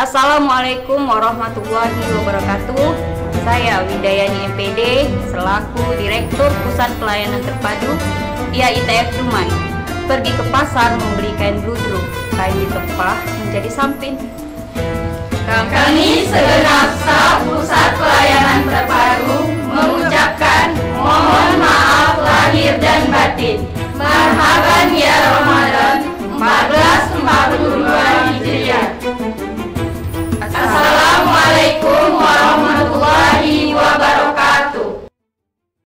Assalamualaikum warahmatullahi wabarakatuh. Saya Widayani MPD selaku Direktur Pusat Pelayanan Terpadu IAITF Dumai. Pergi ke pasar membeli kain bludruk, kain ditepah menjadi samping. Kami segenap staf Pusat Pelayanan Terpadu mengucapkan mohon maaf lahir dan batin. Marhaban